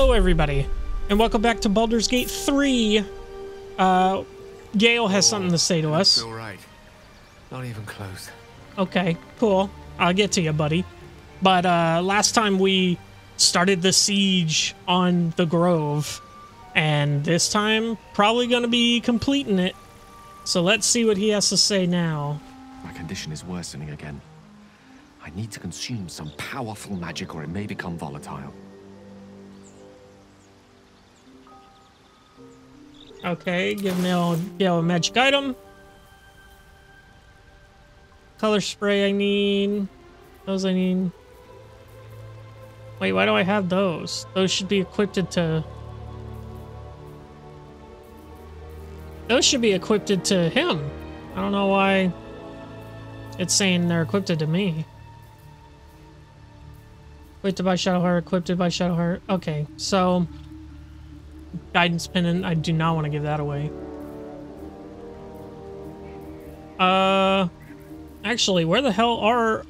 Hello, everybody, and welcome back to Baldur's Gate 3. Uh, Gale has something to say to us. All right. Not even close. Okay, cool. I'll get to you, buddy. But uh, last time we started the siege on the Grove, and this time probably going to be completing it. So let's see what he has to say now. My condition is worsening again. I need to consume some powerful magic or it may become volatile. Okay, give me a, Gale a magic item. Color spray I need. Those I need. Wait, why do I have those? Those should be equipped to... Those should be equipped to him. I don't know why it's saying they're equipped to me. Equipped by Shadowheart, equipped by Shadowheart. Okay, so... Guidance pendant, I do not want to give that away. Uh... Actually, where the hell are...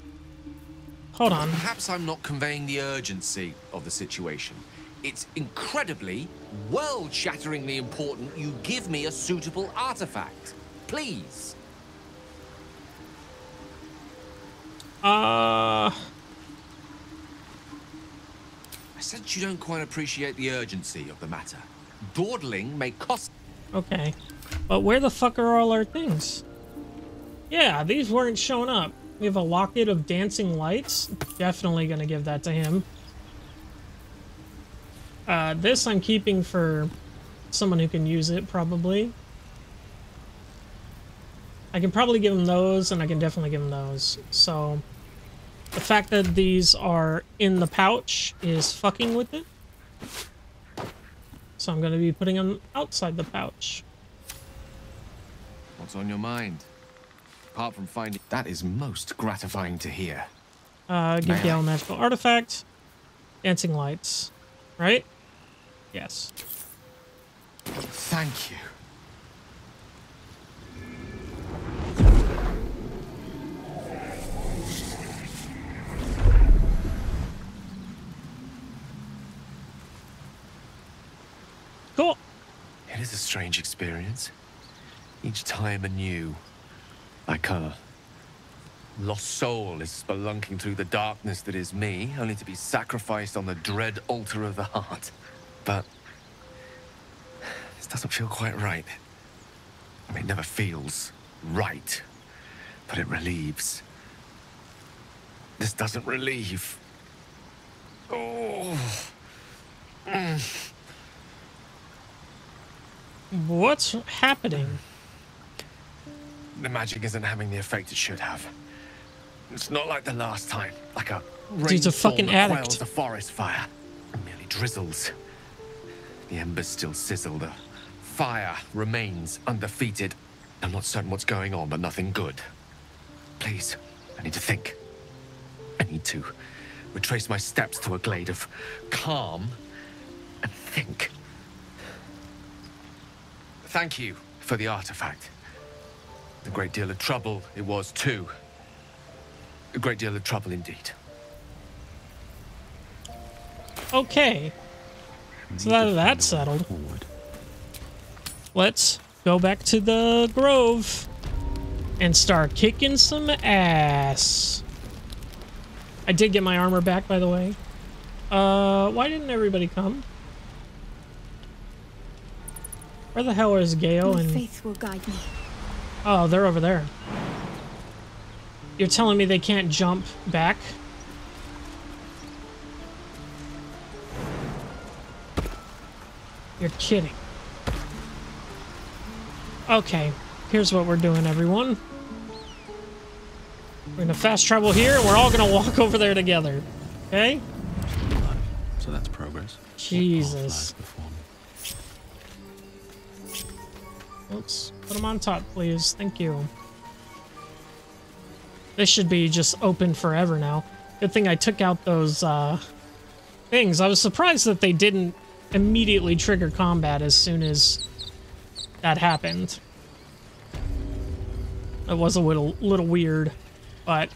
Hold on. Perhaps I'm not conveying the urgency of the situation. It's incredibly, world-shatteringly important you give me a suitable artifact. Please. Uh... I sense you don't quite appreciate the urgency of the matter. Dawdling may cost... Okay. But where the fuck are all our things? Yeah, these weren't showing up. We have a locket of dancing lights. Definitely gonna give that to him. Uh, this I'm keeping for someone who can use it, probably. I can probably give him those, and I can definitely give him those. So, the fact that these are in the pouch is fucking with it. So I'm going to be putting them outside the pouch. What's on your mind? Apart from finding... That is most gratifying to hear. Uh, give Gale magical artifact. Dancing lights. Right? Yes. Thank you. It is a strange experience. Each time anew. A lost soul is spelunking through the darkness that is me, only to be sacrificed on the dread altar of the heart. But this doesn't feel quite right. I mean, it never feels right, but it relieves. This doesn't relieve. Oh. Mm. What's happening? The magic isn't having the effect it should have. It's not like the last time, like a Dude's a fucking addict. The forest fire. It merely drizzles. The embers still sizzle. The fire remains undefeated. I'm not certain what's going on, but nothing good. Please, I need to think. I need to retrace my steps to a glade of calm and think. Thank you for the artifact. A great deal of trouble it was, too. A great deal of trouble indeed. Okay. So that that's settled. Forward. Let's go back to the grove and start kicking some ass. I did get my armor back, by the way. Uh, why didn't everybody come? Where the hell is Gale and faith will guide me. Oh, they're over there. You're telling me they can't jump back? You're kidding. Okay, here's what we're doing, everyone. We're gonna fast travel here, and we're all gonna walk over there together. Okay? So that's progress. Jesus. Let's put them on top, please. Thank you. This should be just open forever now. Good thing I took out those uh, things. I was surprised that they didn't immediately trigger combat as soon as that happened. It was a little, little weird, but...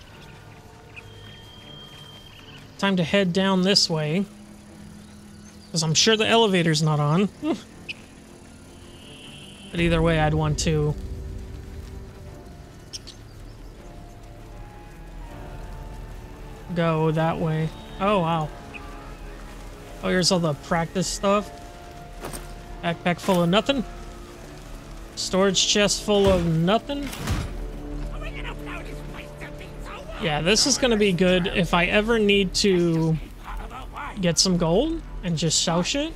Time to head down this way. Because I'm sure the elevator's not on. But either way, I'd want to. Go that way. Oh, wow. Oh, here's all the practice stuff. Backpack full of nothing. Storage chest full of nothing. Yeah, this is gonna be good if I ever need to get some gold and just sell shit.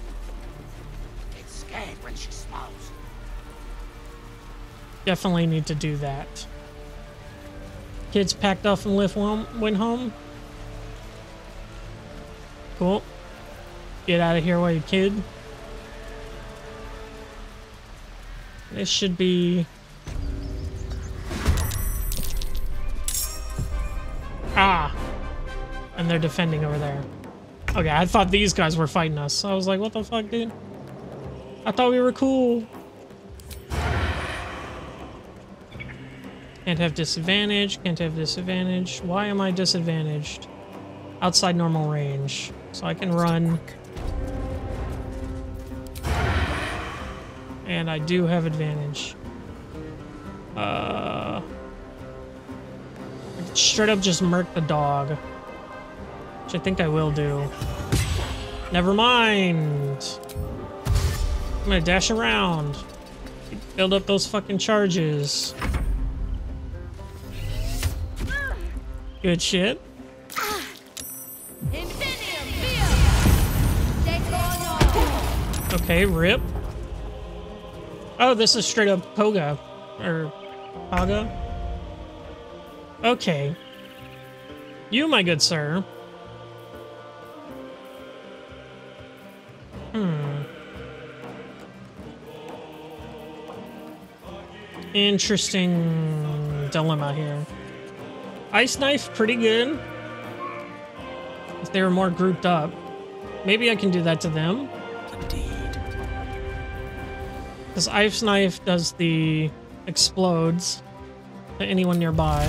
Definitely need to do that. Kids packed off and left home, went home. Cool. Get out of here while you kid. This should be... Ah! And they're defending over there. Okay, I thought these guys were fighting us. I was like, what the fuck, dude? I thought we were cool. Can't have disadvantage, can't have disadvantage. Why am I disadvantaged? Outside normal range. So I can run. And I do have advantage. Uh, straight up just murk the dog. Which I think I will do. Never mind. I'm gonna dash around. Build up those fucking charges. Good shit. Okay, rip. Oh, this is straight up Poga. Or Paga. Okay. You, my good sir. Hmm. Interesting dilemma here. Ice knife, pretty good. If they were more grouped up. Maybe I can do that to them. Indeed. Because Ice Knife does the explodes to anyone nearby.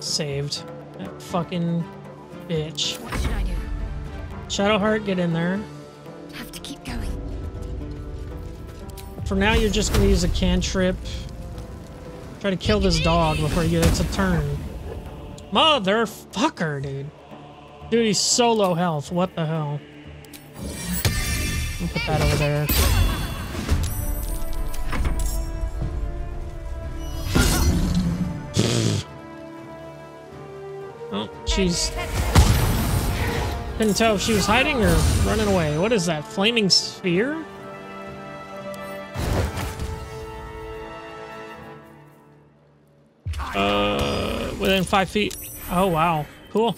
Saved. That fucking bitch. What should I do? Shadowheart, get in there. For now, you're just gonna use a cantrip. Try to kill this dog before he gets a turn. Motherfucker, dude. Dude, he's so low health. What the hell? I'll put that over there. Oh, she's... Couldn't tell if she was hiding or running away. What is that? Flaming sphere? Within five feet. Oh, wow. Cool.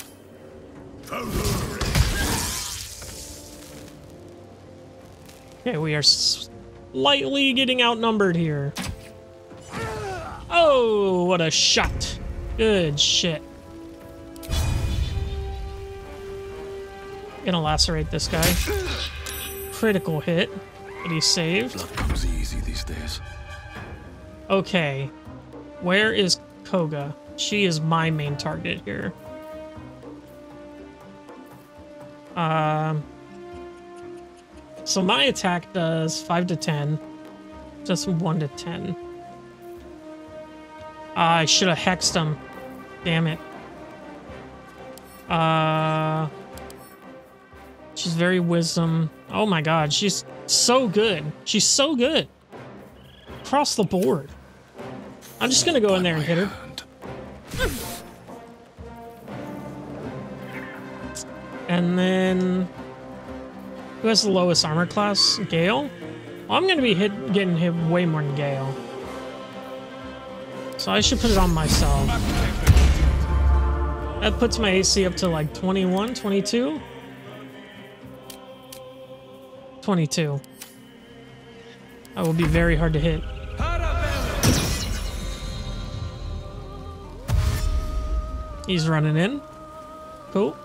Okay, we are slightly getting outnumbered here. Oh, what a shot. Good shit. Gonna lacerate this guy. Critical hit, but he's saved. Blood comes easy these days. Okay. Where is Kagha? She is my main target here. Um. So my attack does 5 to 10. Just 1 to 10. I should have hexed him. Damn it. Uh. She's very wisdom. Oh my god, she's so good. She's so good. Across the board. I'm just gonna go in there and hit her. And then who has the lowest armor class? Gale. I'm gonna be hit, getting hit way more than Gale. So I should put it on myself. That puts my AC up to like 21, 22. 22. That will be very hard to hit. He's running in. Cool.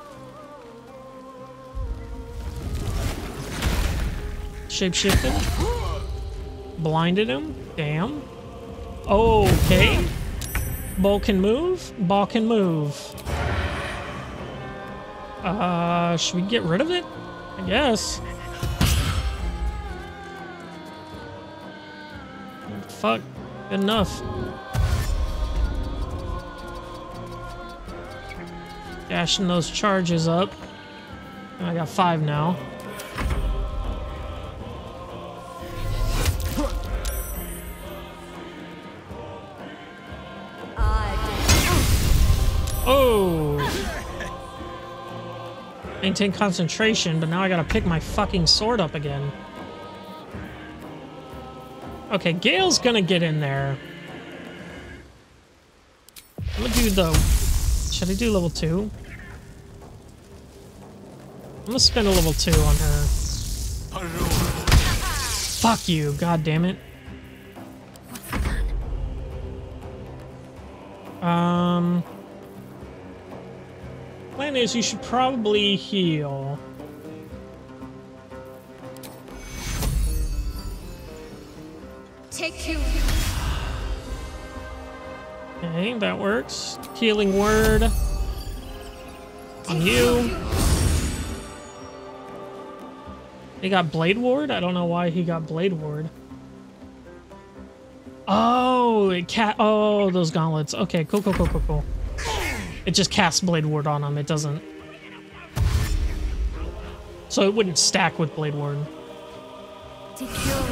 Shapeshifted. Blinded him. Damn. Okay. Ball can move. Ball can move. Uh, should we get rid of it? I guess. Fuck. Good enough. Dashing those charges up. I got five now. Oh! Maintain concentration, but now I gotta pick my fucking sword up again. Okay, Gale's gonna get in there. I'm gonna do the... Should I do level 2? I'm gonna spend a level 2 on her. Fuck you, god damn it. Um... Plan is you should probably heal. Okay, that works. Healing word. On you. He got Blade Ward? I don't know why he got Blade Ward. Oh, it cat. Oh, those gauntlets. Okay, cool, cool, cool, cool, cool. It just casts Blade Ward on him. It doesn't. So it wouldn't stack with Blade Ward.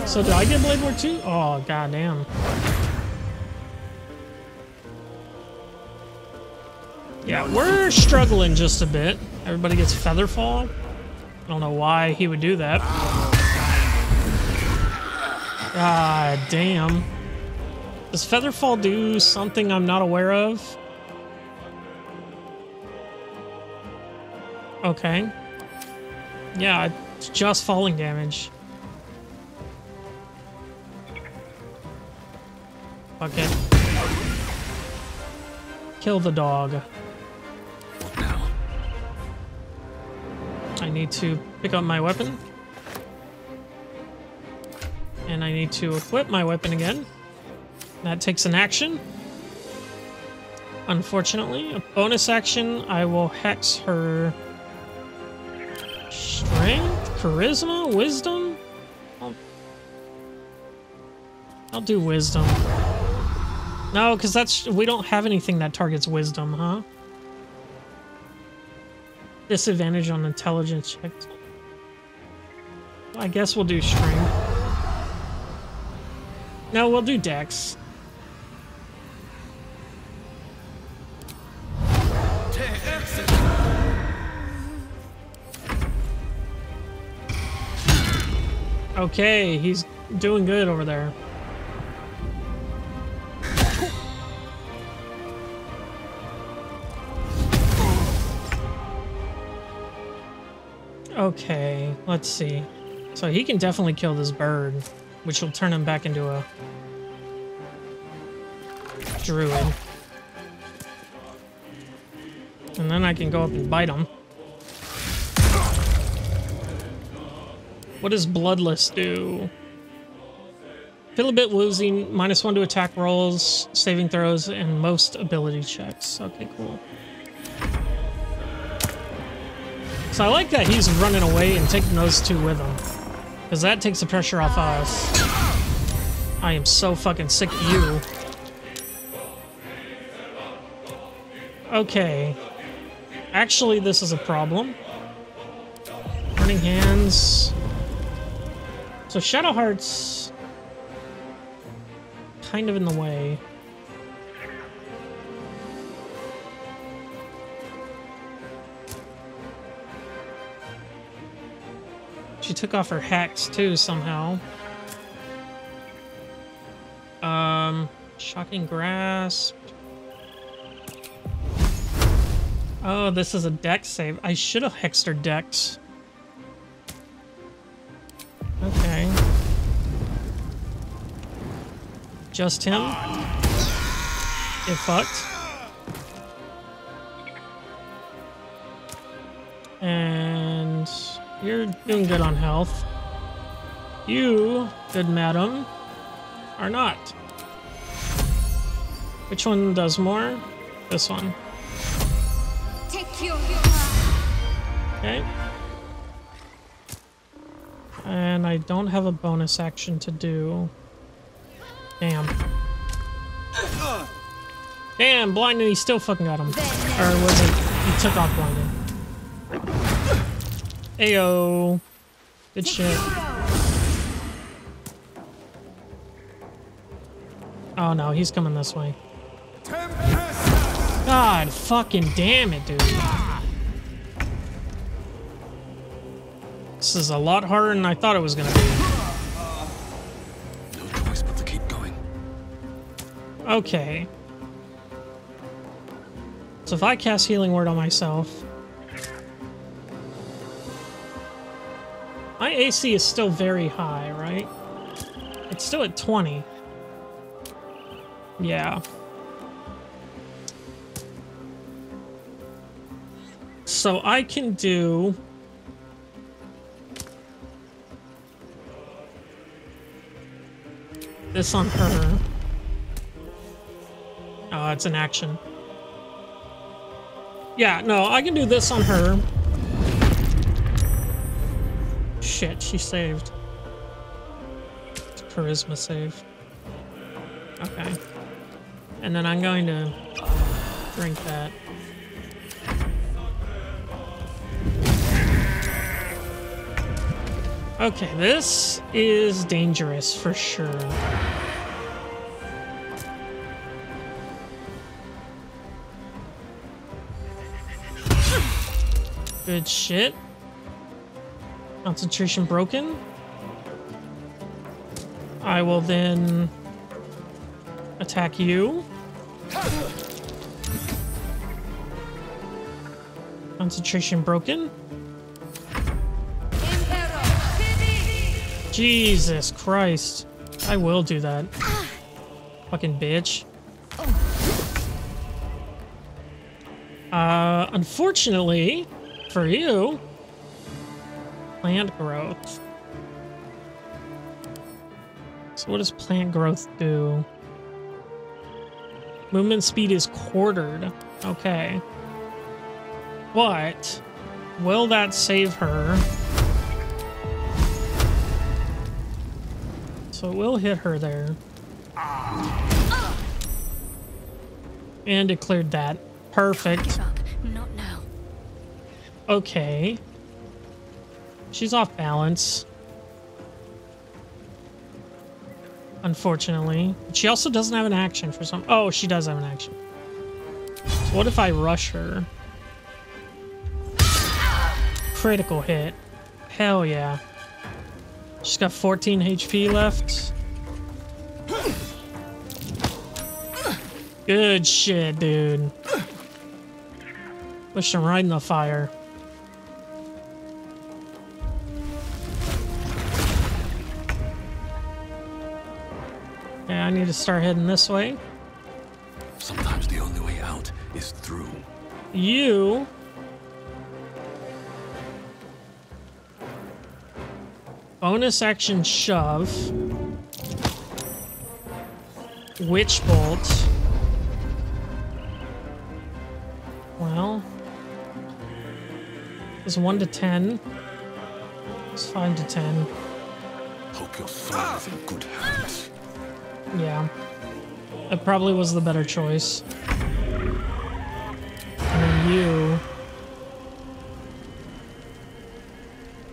So did I get Blade Ward too? Oh, goddamn. Yeah, we're struggling just a bit. Everybody gets Featherfall. I don't know why he would do that. God damn. Does Featherfall do something I'm not aware of? Okay. Yeah, it's just falling damage. Fuck it. Kill the dog. Need to pick up my weapon. And I need to equip my weapon again. That takes an action. Unfortunately, a bonus action, I will hex her strength, charisma, wisdom. I'll, I'll do wisdom. No, because that's we don't have anything that targets wisdom, huh? Disadvantage on intelligence checks. I guess we'll do strength. No, we'll do dex. Okay, he's doing good over there. Okay, let's see. So he can definitely kill this bird, which will turn him back into a druid. And then I can go up and bite him. What does Bloodless do? Feel a bit woozy, minus one to attack rolls, saving throws, and most ability checks. Okay, cool. So I like that he's running away and taking those two with him. Because that takes the pressure off us. I am so fucking sick of you. Okay. Actually, this is a problem. Running hands. So Shadowheart's kind of in the way. She took off her hacks too somehow. Um, shocking grasp. Oh, this is a deck save. I should have hexed her dex. Okay. Just him. Get fucked. And you're doing good on health. You, good madam, are not. Which one does more? This one. Take your Okay. And I don't have a bonus action to do. Damn. Damn, blinded, he still fucking got him. Or was it, he took off blinded. Ayo. Good shit. Oh no, he's coming this way. God fucking damn it, dude. This is a lot harder than I thought it was gonna be. No choice but to keep going. Okay. So if I cast Healing Word on myself... AC is still very high, right? It's still at 20. Yeah. So I can do... This on her. Oh, it's an action. Yeah, no, I can do this on her. Shit, she saved. Charisma save. Okay. And then I'm going to drink that. Okay, this is dangerous for sure. Good shit. Concentration broken. I will then attack you. Concentration broken. Jesus Christ. I will do that. Fucking bitch. Uh, unfortunately, for you, plant growth. So what does plant growth do? Movement speed is quartered. Okay. But, will that save her? So it will hit her there. And it cleared that. Perfect. Okay. She's off balance. Unfortunately. She also doesn't have an action for some- Oh, she does have an action. So what if I rush her? Critical hit. Hell yeah. She's got 14 HP left. Good shit, dude. Push him right in the fire. Need to start heading this way. Sometimes the only way out is through. You... Bonus action shove. Witch bolt. Well... It's 1 to 10. It's 5 to 10. Hope your soul is in good hands. Yeah. It probably was the better choice. And you...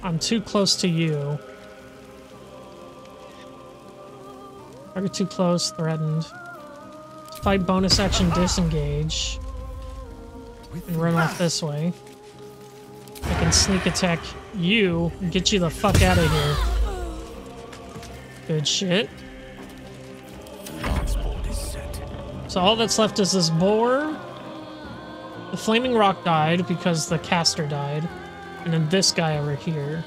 I'm too close to you. You too close? Threatened. Fight bonus action disengage. And run off this way. I can sneak attack you and get you the fuck out of here. Good shit. So all that's left is this boar. The flaming rock died because the caster died. And then this guy over here.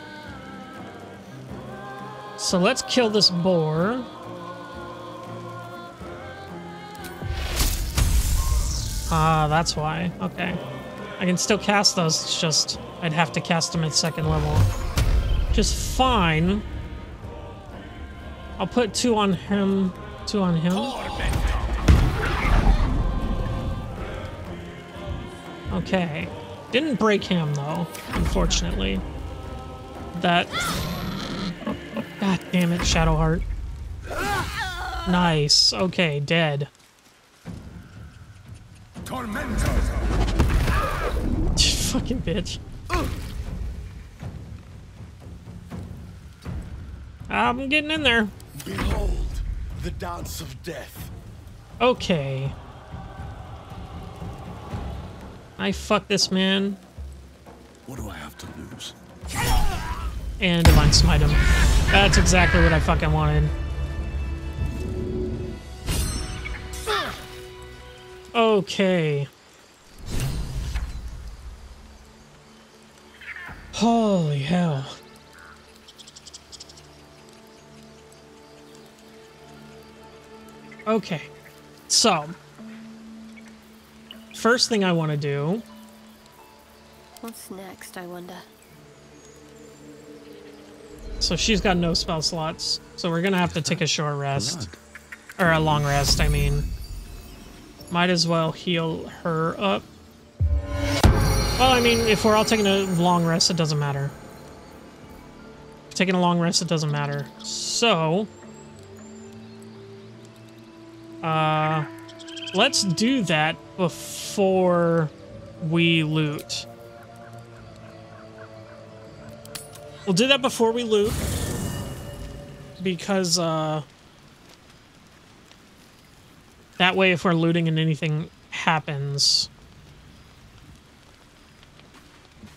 So let's kill this boar. Ah, that's why. Okay. I can still cast those, it's just I'd have to cast them at second level. Just fine. I'll put two on him, two on him. Okay. Didn't break him, though, unfortunately. That... God damn it, Shadowheart. Nice. Okay, dead. Fucking bitch. I'm getting in there. Behold, the dance of death. Okay. I fuck this man What do I have to lose? and divine smite him. That's exactly what I fucking wanted. Okay. Holy hell. Okay. So, first thing I want to do What's next, I wonder? So she's got no spell slots. So we're gonna have to take a short rest. Or a long rest, I mean. Might as well heal her up. Well, I mean, if we're all taking a long rest, it doesn't matter. If taking a long rest, it doesn't matter. So... Uh... Let's do that before we loot. We'll do that before we loot. Because, uh... That way, if we're looting and anything happens...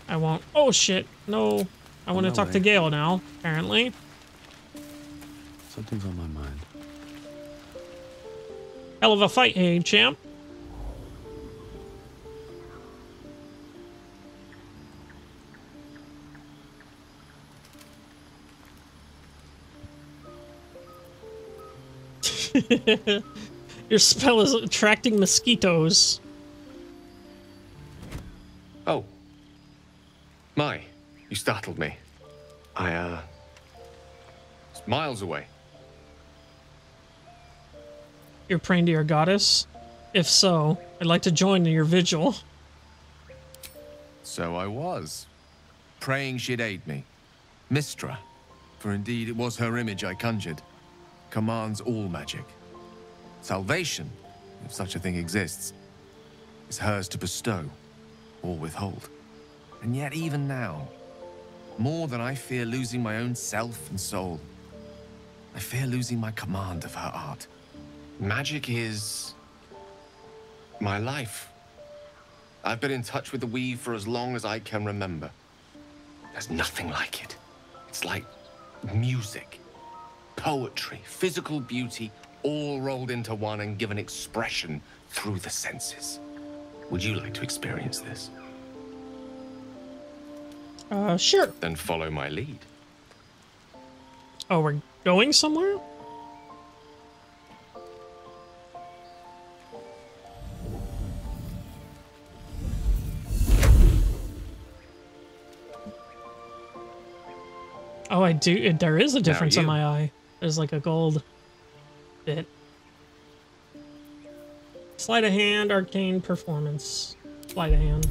I won't... Oh, shit. No. I want to talk to way. Gale now, apparently. Something's on my mind. Hell of a fight, hey, champ. Your spell is attracting mosquitoes. Oh. My, you startled me. I, uh. It's miles away. You're praying to your goddess? If so, I'd like to join in your vigil. So I was. Praying she'd aid me. Mystra, for indeed it was her image I conjured, commands all magic. Salvation, if such a thing exists, is hers to bestow or withhold. And yet, even now, more than I fear losing my own self and soul, I fear losing my command of her art. Magic is. my life. I've been in touch with the weave for as long as I can remember. There's nothing like it. It's like music, poetry, physical beauty, all rolled into one and given expression through the senses. Would you like to experience this? Uh, sure. Then follow my lead. Oh, we're going somewhere? Oh, I do. There is a difference in my eye. There's like a gold bit. Sleight of hand, arcane performance. Sleight of hand.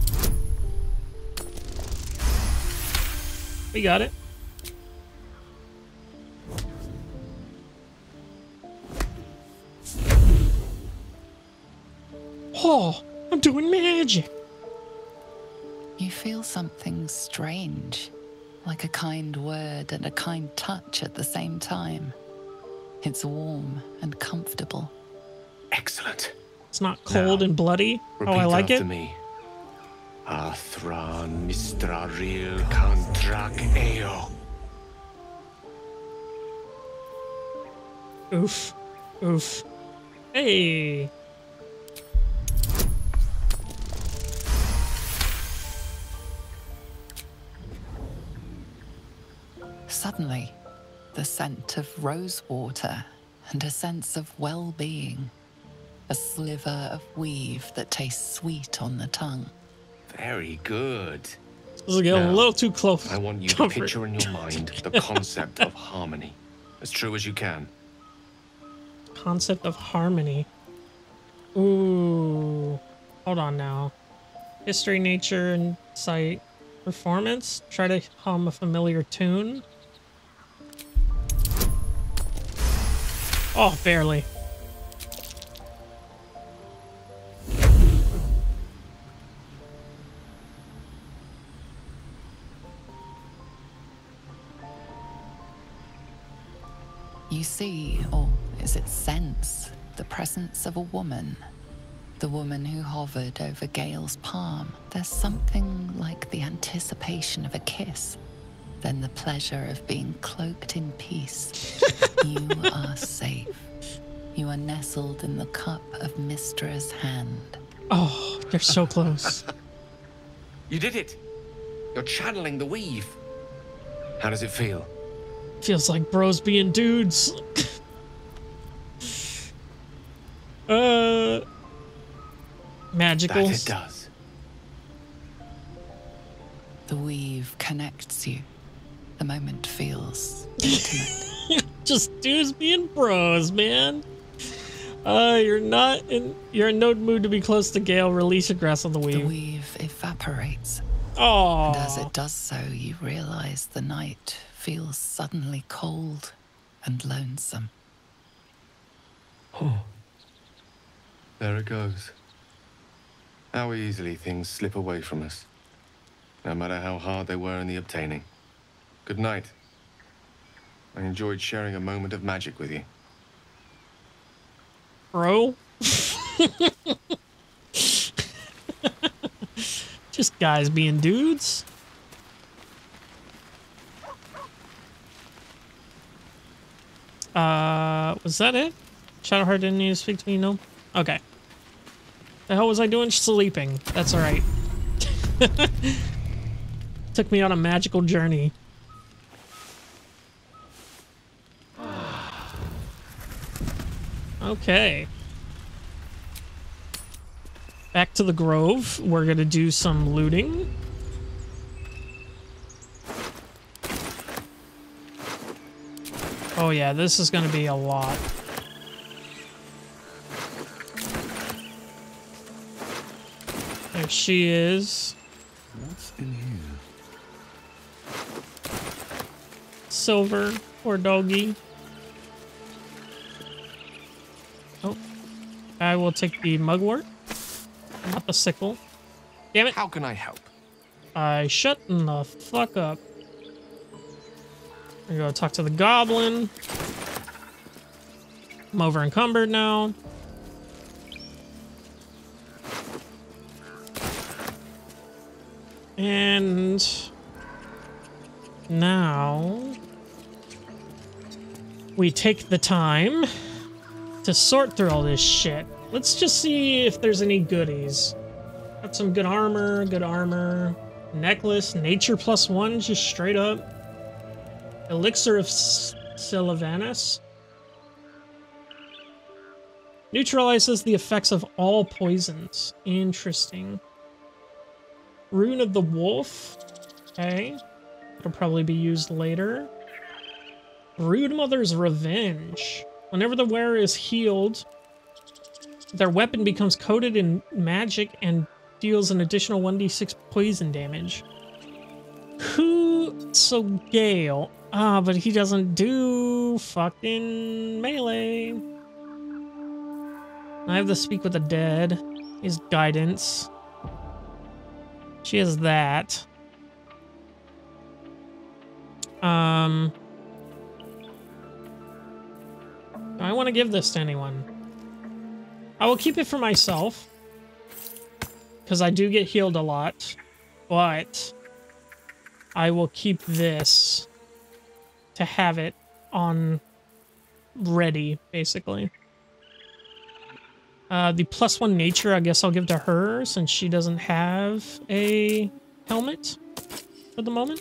We got it. Oh, I'm doing magic. You feel something strange, like a kind word and a kind touch at the same time. It's warm and comfortable. Excellent. It's not cold Now, and bloody. Repeat Oh, I like it. me. Athran Mistraril Kantrak Eo. Oof. Oof. Hey. Suddenly, the scent of rose water and a sense of well being. A sliver of weave that tastes sweet on the tongue. Very good. This is getting a little too close. I want you to picture in your mind the concept of harmony, as true as you can. Concept of harmony. Ooh. Hold on now. History, nature, and sight. Performance. Try to hum a familiar tune. Oh, barely. You see, or is it sense, the presence of a woman. The woman who hovered over Gale's palm. There's something like the anticipation of a kiss, then the pleasure of being cloaked in peace. you are safe. You are nestled in the cup of Mystra's hand. Oh, they're so close. You did it! You're channeling the weave. How does it feel? Feels like bros being dudes. uh, magical. That it does. The weave connects you. The moment feels intimate. Just dudes being bros, man. Uh, you're not in. You're in no mood to be close to Gale. Release your grass on the weave. the weave. weave evaporates. Oh, And as it does so, you realize the night feels suddenly cold and lonesome. Oh. There it goes. How easily things slip away from us. No matter how hard they were in the obtaining. Good night. I enjoyed sharing a moment of magic with you. bro. Just guys being dudes. Uh, was that it? Shadowheart didn't need to speak to me, no? Okay. The hell was I doing? Sleeping. That's alright. Took me on a magical journey. Okay. Back to the Grove. We're gonna do some looting. Oh yeah, this is gonna be a lot. There she is. What's in here? Silver or doggy. I will take the mugwort. Not the sickle. Damn it. How can I help? I shut the fuck up. I go talk to the goblin. I'm over encumbered now. And now we take the time to sort through all this shit. Let's just see if there's any goodies. Got some good armor, good armor. Necklace, nature plus one, just straight up. Elixir of Silvanus. Neutralizes the effects of all poisons. Interesting. Rune of the Wolf. Okay. It'll probably be used later. Broodmother's Revenge. Whenever the wearer is healed, their weapon becomes coated in magic and deals an additional 1d6 poison damage. Who? So Gale. Ah, but he doesn't do fucking melee. I have to speak with the dead. His guidance. She has that. Um. I want to give this to anyone. I will keep it for myself. Because I do get healed a lot. But I will keep this to have it on ready, basically. Uh, the plus one nature, I guess I'll give to her since she doesn't have a helmet for the moment.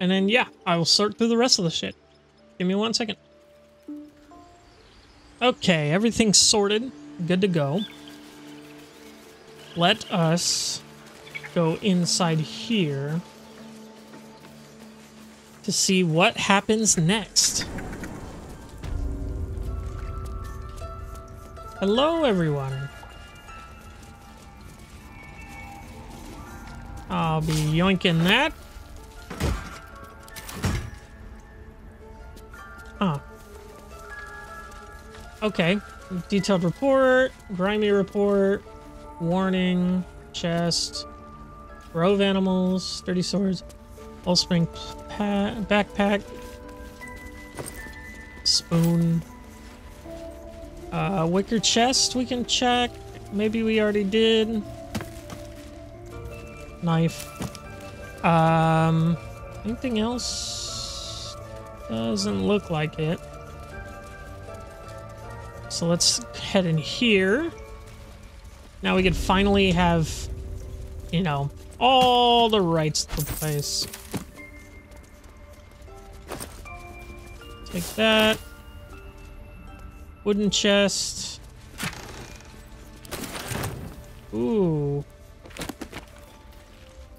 And then, yeah, I will sort through the rest of the shit. Give me one second. Okay, everything's sorted. Good to go. Let us go inside here to see what happens next. Hello, everyone. I'll be yoinking that. Okay. Detailed report, grimy report, warning, chest, grove animals, sturdy swords, Allspring backpack, spoon, uh, wicker chest we can check. Maybe we already did. Knife. Um, anything else? Doesn't look like it. So let's head in here. Now we can finally have, you know, all the rights to the place. Take that. Wooden chest. Ooh.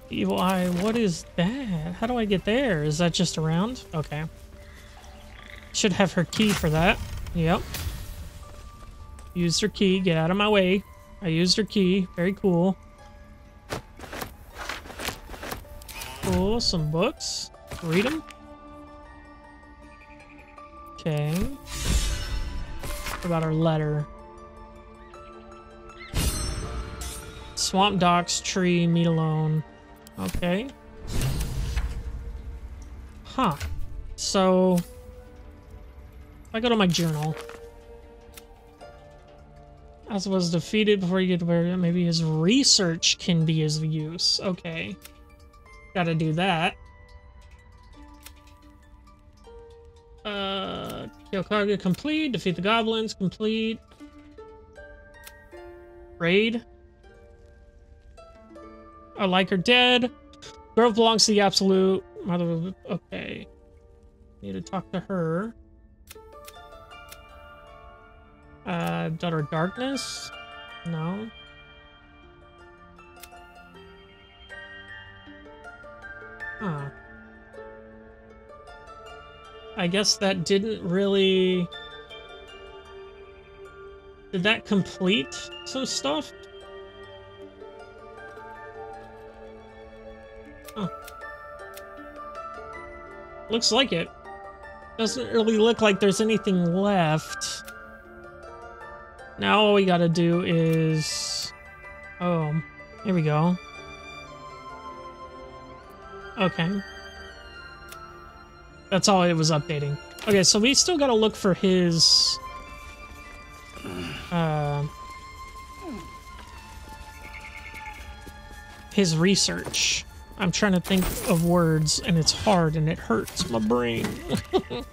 Evil eye, what is that? How do I get there? Is that just around? Okay. Should have her key for that. Yep. Used her key, get out of my way. I used her key, very cool. Cool, some books. Read them. Okay. What about our letter? Swamp docks, tree, meet alone. Okay. Huh. So, if I go to my journal, as was defeated before you get where maybe his research can be his use. Okay. Gotta do that. Uh, kill Kagha complete, defeat the goblins complete. Raid. I like her dead. Grove belongs to the absolute. Mother. Okay. Need to talk to her. Uh, Daughter Darkness? No. Huh. I guess that didn't really... Did that complete some stuff? Huh. Looks like it. Doesn't really look like there's anything left. Now all we gotta do is... Oh, here we go. Okay. That's all it was updating. Okay, so we still gotta look for his... Uh... His research. I'm trying to think of words, and it's hard, and it hurts my brain.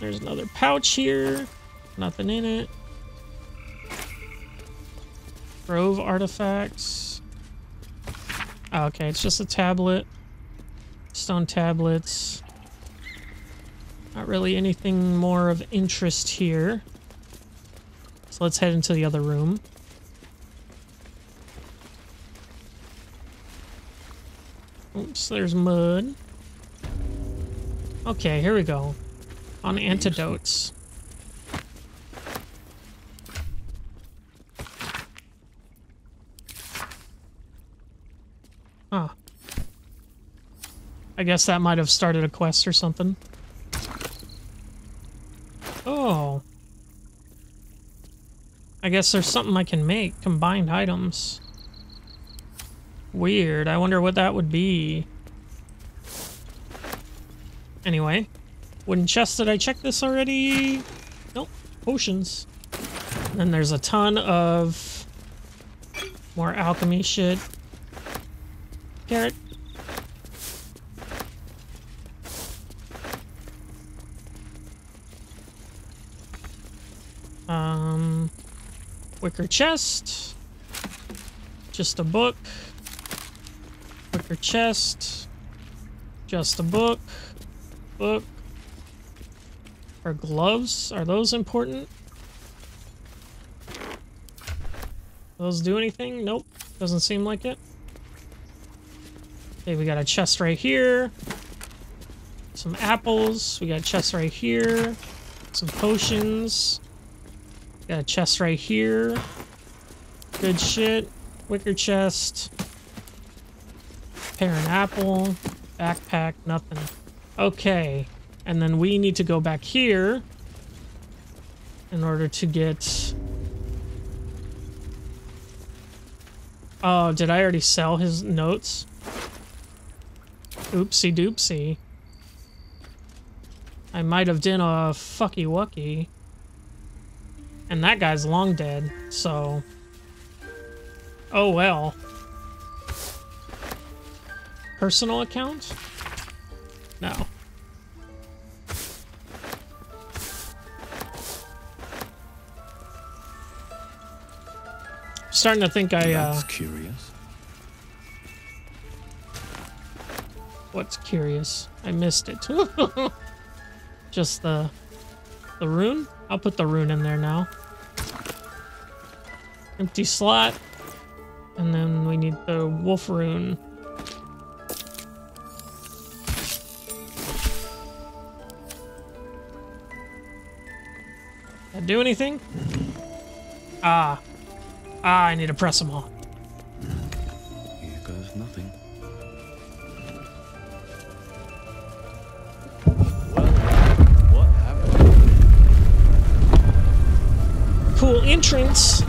There's another pouch here. Nothing in it. Grove artifacts. Okay, it's just a tablet. Stone tablets. Not really anything more of interest here. So let's head into the other room. Oops, there's mud. Okay, here we go. On antidotes. Guess that might have started a quest or something. Oh. I guess there's something I can make. Combined items. Weird. I wonder what that would be. Anyway. Wooden chest. Did I check this already? Nope. Potions. And there's a ton of more alchemy shit. Carrot. Wicker chest. Just a book. Wicker chest. Just a book. Book. Are gloves? Are those important? Those do anything? Nope. Doesn't seem like it. Okay, we got a chest right here. Some apples. We got a chest right here. Some potions. Got a chest right here. Good shit. Wicker chest. Pear and apple. Backpack, nothing. Okay. And then we need to go back here in order to get... Oh, did I already sell his notes? Oopsie doopsie. I might have done a fucky wucky. And that guy's long dead, so... Oh well. Personal account? No. Starting to think I, uh... That's curious. What's curious? I missed it. Just the... The rune? I'll put the rune in there now. Empty slot. And then we need the wolf rune. That do anything? Ah. Ah, I need to press them all. Entrance.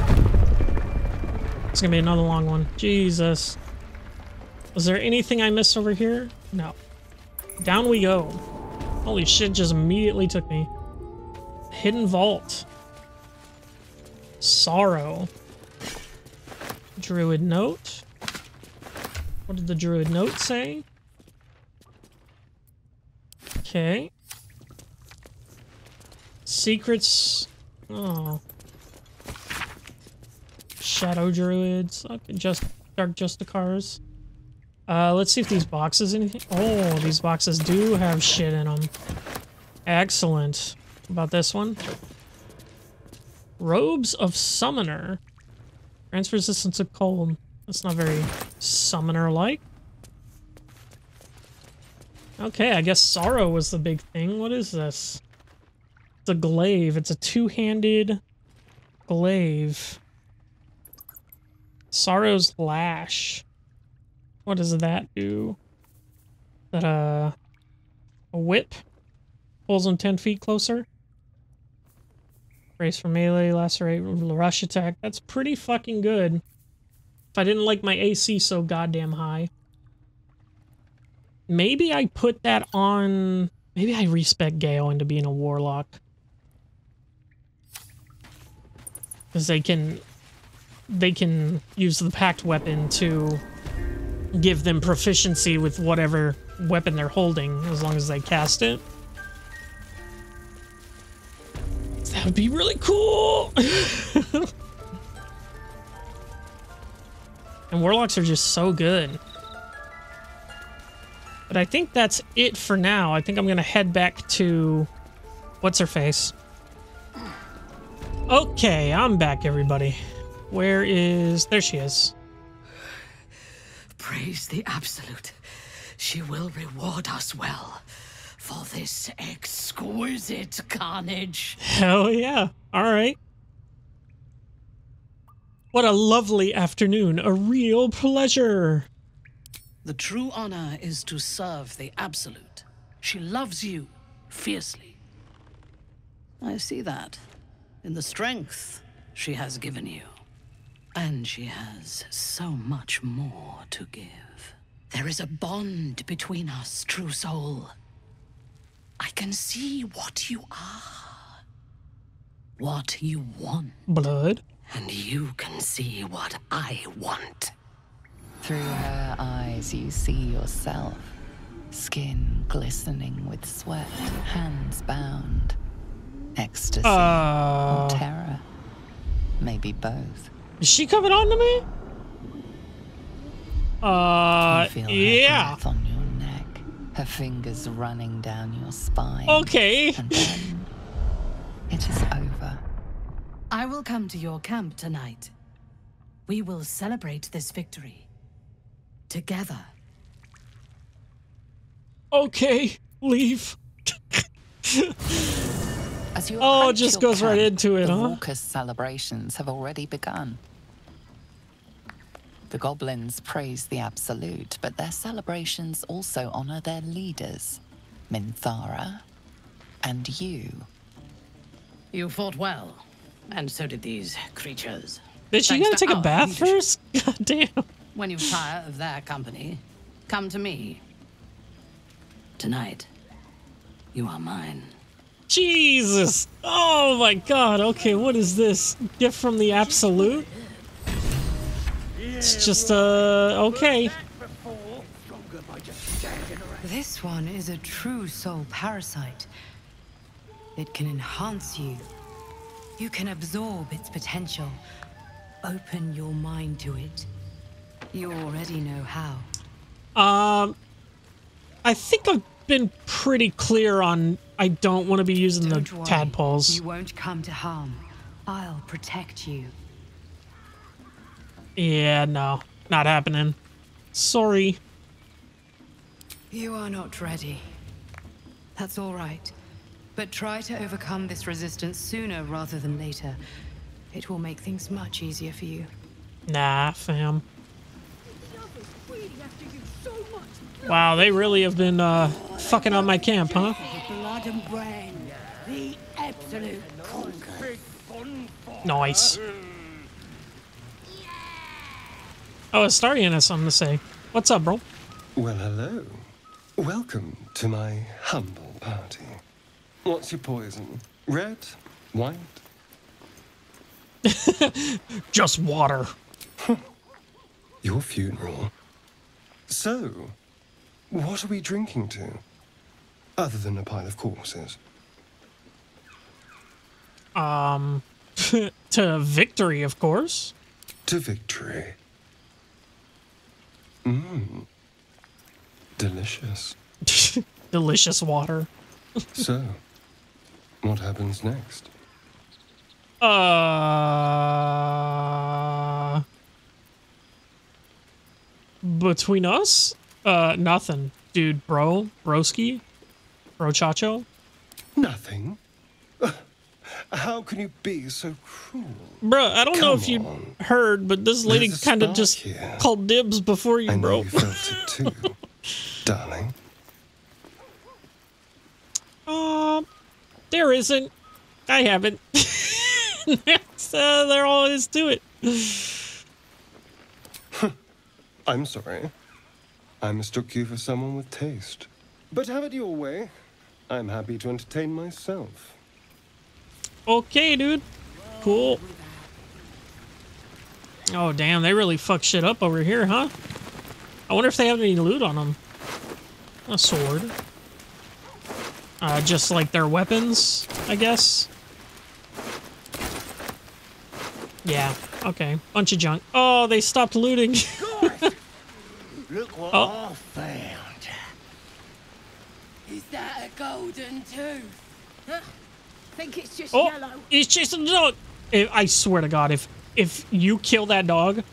It's gonna be another long one. Jesus. Was there anything I missed over here? No. Down we go. Holy shit, just immediately took me. Hidden vault. Sorrow. Druid note. What did the druid note say? Okay. Secrets. Oh. Shadow druids. Just dark justiciars. Uh, let's see if these boxes anything. Oh, these boxes do have shit in them. Excellent. About this one. Robes of Summoner. Grants resistance to cold. That's not very summoner-like. Okay, I guess sorrow was the big thing. What is this? It's a glaive. It's a two-handed glaive. Sorrow's lash. What does that do? That uh, a whip pulls them ten feet closer. Brace for melee, lacerate, rush attack. That's pretty fucking good. If I didn't like my AC so goddamn high. Maybe I put that on... Maybe I respec Gale into being a warlock. Because they can... They can use the pact weapon to give them proficiency with whatever weapon they're holding, as long as they cast it. That would be really cool! and warlocks are just so good. But I think that's it for now. I think I'm gonna head back to... What's her face? Okay, I'm back, everybody. Where is... There she is. Praise the Absolute. She will reward us well for this exquisite carnage. Hell yeah. All right. What a lovely afternoon. A real pleasure. The true honor is to serve the Absolute. She loves you fiercely. I see that in the strength she has given you. And she has so much more to give. There is a bond between us, true soul. I can see what you are, what you want, Blood. and you can see what I want. Through her eyes, you see yourself. Skin glistening with sweat, hands bound. Ecstasy Uh, or terror. Maybe both. Is she coming on to me? Uh, you feel her yeah. on your neck, her fingers running down your spine. Okay. And then it is over. I will come to your camp tonight. We will celebrate this victory. Together. Okay, leave. As you Oh, it approach just your goes right camp, into it, the huh? raucous celebrations have already begun. The goblins praise the Absolute, but their celebrations also honor their leaders, Minthara and you. You fought well, and so did these creatures. Bitch, you Thanks gotta to take a bath leadership. first? God damn. When you tire of their company, come to me. Tonight, you are mine. Jesus. Oh my god. Okay, what is this? Gift from the Absolute? It's just, uh, okay. This one is a true soul parasite. It can enhance you. You can absorb its potential. Open your mind to it. You already know how. Um, I think I've been pretty clear on I don't want to be using Don't the worry. tadpoles. You won't come to harm. I'll protect you. Yeah, no, not happening. Sorry. You are not ready. That's all right. But try to overcome this resistance sooner rather than later. It will make things much easier for you. Nah, fam. Wow, they really have been uh, fucking on my camp, huh? Blood and brain, the absolute conquer. Nice. Oh, Astarion has something to say. What's up, bro? Well, hello. Welcome to my humble party. What's your poison? Red? White? Just water. Your funeral. So, what are we drinking to? Other than a pile of corpses. Um, to victory, of course. To victory. Mmm. Delicious. Delicious water. So, what happens next? Uh, between us, uh, nothing, dude. Bro, broski, bro, chacho. Nothing. How can you be so cruel? Bro, I don't know Come if you on. heard, but this lady kind of just here. called dibs before you, I know bro. you felt it too, darling. Uh, there isn't. I haven't. That's, uh, there all is to it. I'm sorry. I mistook you for someone with taste. But have it your way. I'm happy to entertain myself. Okay, dude. Cool. Oh, damn. They really fuck shit up over here, huh? I wonder if they have any loot on them. A sword. Uh, just like their weapons, I guess. Yeah, okay. Bunch of junk. Oh, they stopped looting. Look what Oh. I found. Is that a golden tooth? Huh? Think it's just oh, yellow? he's chasing the dog. If, I swear to God, if if you kill that dog,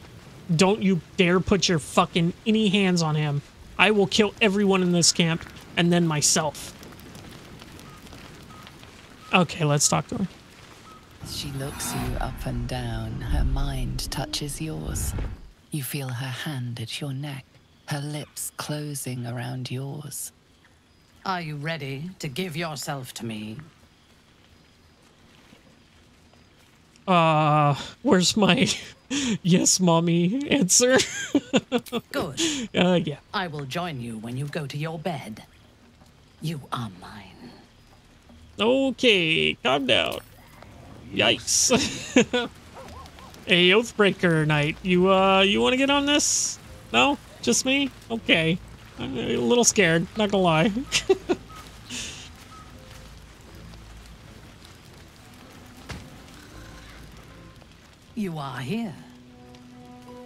don't you dare put your fucking any hands on him. I will kill everyone in this camp and then myself. Okay, let's talk to her. She looks you up and down. Her mind touches yours. You feel her hand at your neck, her lips closing around yours. Are you ready to give yourself to me? Uh, where's my yes, mommy answer? Good. uh, yeah. I will join you when you go to your bed. You are mine. Okay, calm down. Yikes. hey, Oathbreaker Knight, you, uh, you want to get on this? No? Just me? Okay. I'm a little scared, not gonna lie. You are here.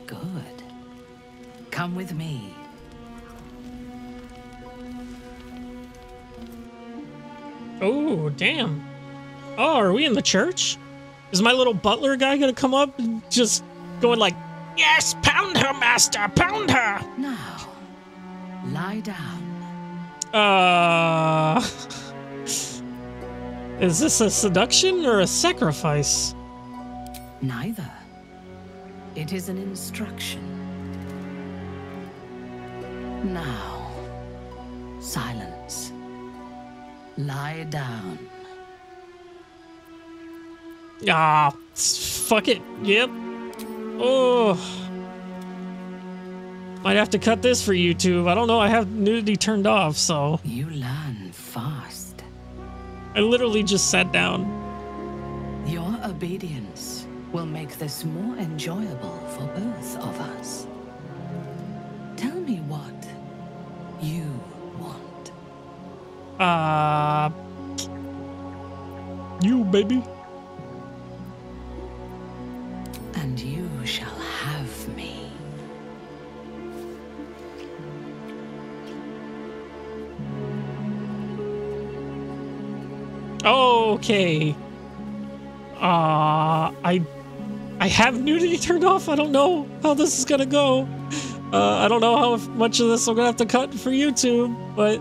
Good. Come with me. oh, damn. Oh, are we in the church? Is my little butler guy gonna come up and just going like, Yes, pound her, master, pound her! Now, lie down. Uh. Is this a seduction or a sacrifice? Neither. It is an instruction. Now, silence. Lie down. Ah, fuck it. Yep. Oh. Might have to cut this for YouTube. I don't know. I have nudity turned off, so. You learn fast. I literally just sat down. Your obedience will make this more enjoyable for both of us. Tell me what you want. Uh. You, baby. And you shall have me. Okay. Uh, I, I have nudity turned off. I don't know how this is gonna go. Uh, I don't know how much of this I'm gonna have to cut for YouTube, but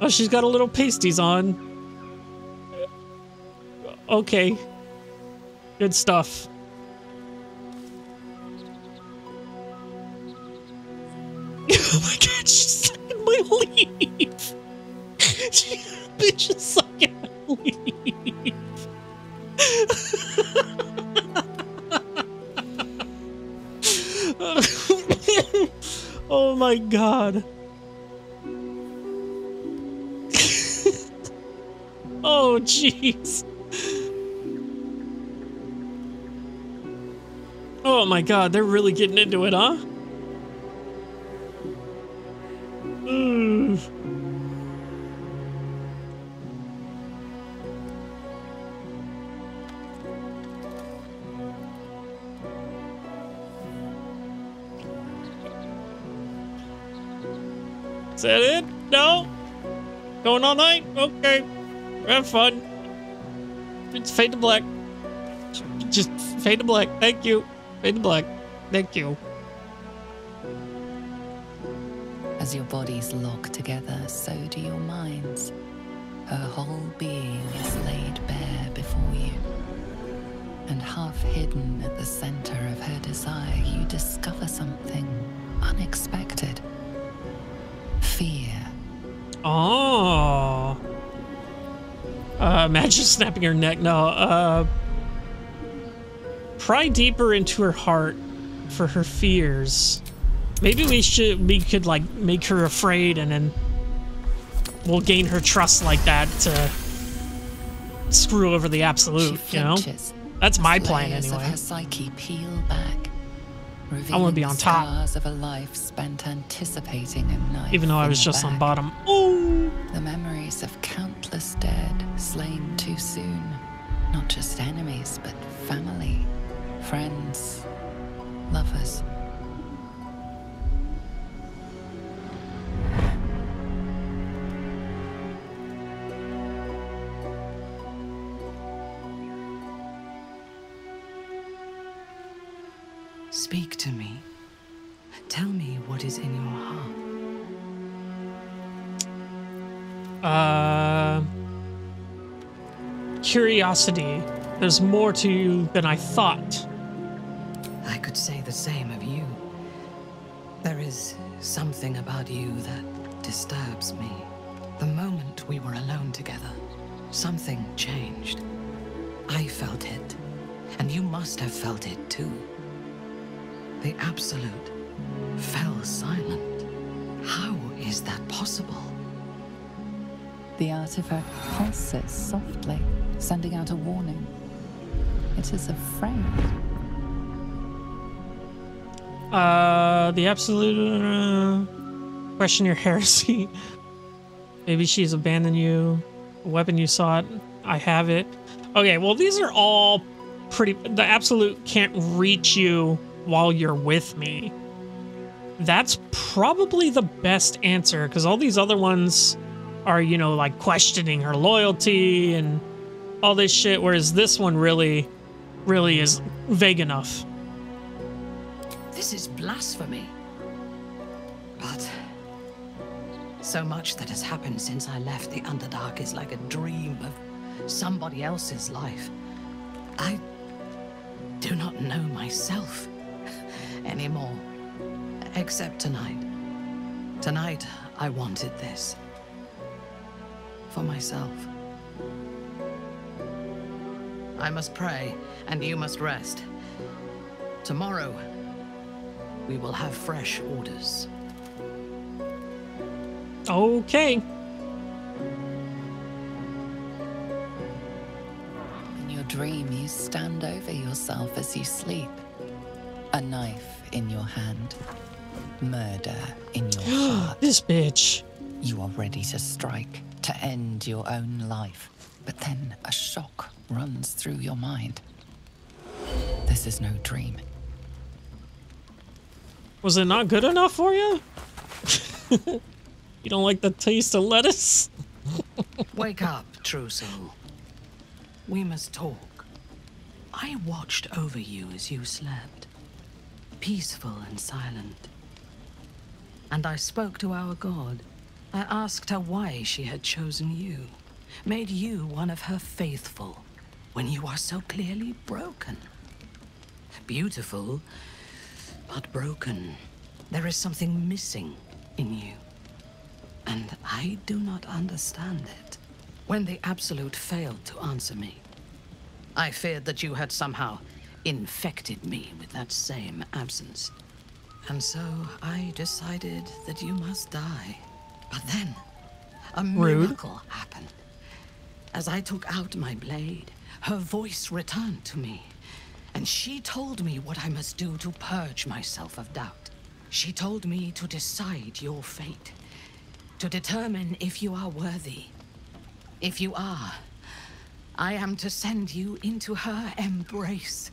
oh, she's got a little pasties on. Okay. Good stuff. oh my god, she's sucking my leaf. she, bitch is sucking my leaf. Oh my god. oh jeez. Oh my god, they're really getting into it, huh? Fun. It's fade to black. Just fade to black. Thank you. Fade to black. Thank you. As your bodies lock together, so do your minds. Her whole being is laid bare before you. And half hidden at the center of her desire, you discover something unexpected. Fear. Oh. Uh, imagine snapping her neck. No, uh. Pry deeper into her heart for her fears. Maybe we should, we could like make her afraid and then we'll gain her trust like that to screw over the absolute, you know? That's my plan layers Of anyway. her psyche peel back. I wanna be revealing on top. of a life spent anticipating a knife Even though I was just on bottom. Oh! The memories of countless dead slain too soon. Not just enemies, but family, friends, lovers. Speak to me. Tell me what is in your heart. Uh, curiosity. There's more to you than I thought. I could say the same of you. There is something about you that disturbs me. The moment we were alone together, something changed. I felt it, and you must have felt it too. The Absolute fell silent. How is that possible? The artifact pulses softly, sending out a warning. It is a friend. Uh, the absolute uh, question your heresy. Maybe she's abandoned you. A weapon you sought. I have it. Okay, well these are all pretty. The absolute can't reach you while you're with me. That's probably the best answer because all these other ones are, you know, like questioning her loyalty and all this shit. Whereas this one really, really is vague enough. This is blasphemy. But so much that has happened since I left the Underdark is like a dream of somebody else's life. I do not know myself anymore, except tonight. Tonight, I wanted this. For myself. I must pray, and you must rest. Tomorrow, we will have fresh orders. Okay. In your dream, you stand over yourself as you sleep. A knife in your hand. Murder in your heart. this bitch. You are ready to strike, to end your own life. But then a shock runs through your mind. This is no dream. Was it not good enough for you? you don't like the taste of lettuce? Wake up, true soul. We must talk. I watched over you as you slept, peaceful and silent. And I spoke to our god. I asked her why she had chosen you, made you one of her faithful, when you are so clearly broken. Beautiful, but broken. There is something missing in you. And I do not understand it. When the Absolute failed to answer me, I feared that you had somehow infected me with that same absence. And so I decided that you must die. But then, a Rude. miracle happened. As I took out my blade, her voice returned to me, and she told me what I must do to purge myself of doubt. She told me to decide your fate, to determine if you are worthy. If you are, I am to send you into her embrace,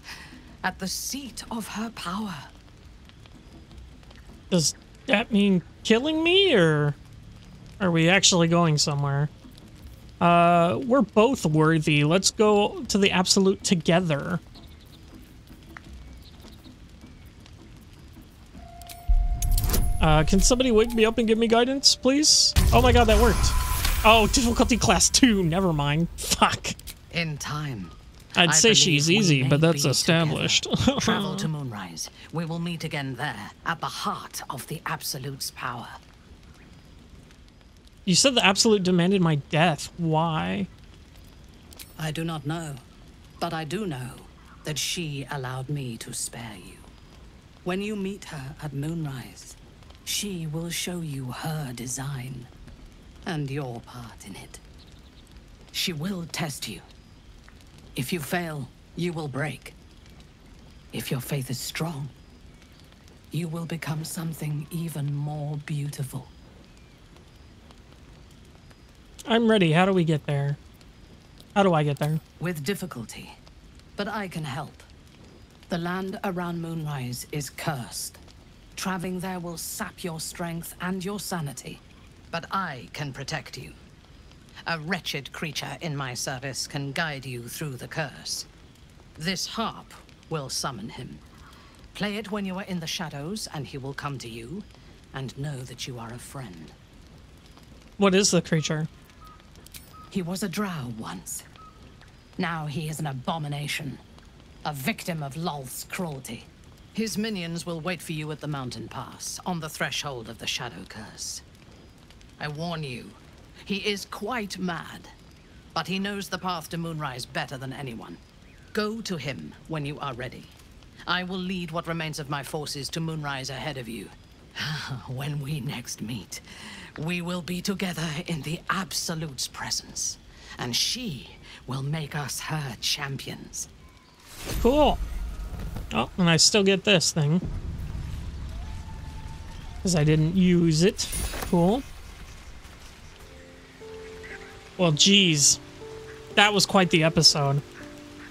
at the seat of her power. Does that mean killing me, or are we actually going somewhere? Uh, we're both worthy. Let's go to the absolute together. Uh, can somebody wake me up and give me guidance, please? Oh my god, that worked. Oh, difficulty class 2. Never mind. Fuck. In time. I'd I say she's easy, but that's established. Travel to Moonrise. We will meet again there, at the heart of the Absolute's power. You said the absolute demanded my death. Why? I do not know, but I do know that she allowed me to spare you. When you meet her at Moonrise, she will show you her design and your part in it. She will test you. If you fail, you will break. If your faith is strong, you will become something even more beautiful. I'm ready. How do we get there? How do I get there? With difficulty, but I can help. The land around Moonrise is cursed. Traveling there will sap your strength and your sanity, but I can protect you. A wretched creature in my service can guide you through the curse. This harp will summon him. Play it when you are in the shadows, and he will come to you, and know that you are a friend. What is the creature? He was a drow once. Now he is an abomination. A victim of Lolth's cruelty. His minions will wait for you at the mountain pass, on the threshold of the Shadow Curse. I warn you, he is quite mad, but he knows the path to Moonrise better than anyone. Go to him when you are ready. I will lead what remains of my forces to Moonrise ahead of you. when we next meet, we will be together in the Absolute's presence, and she will make us her champions. Cool. Oh, and I still get this thing. Because I didn't use it. Cool. Well, geez. That was quite the episode.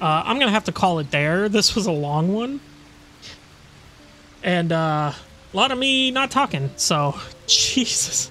Uh, I'm going to have to call it there. This was a long one. And uh, a lot of me not talking. So, Jesus.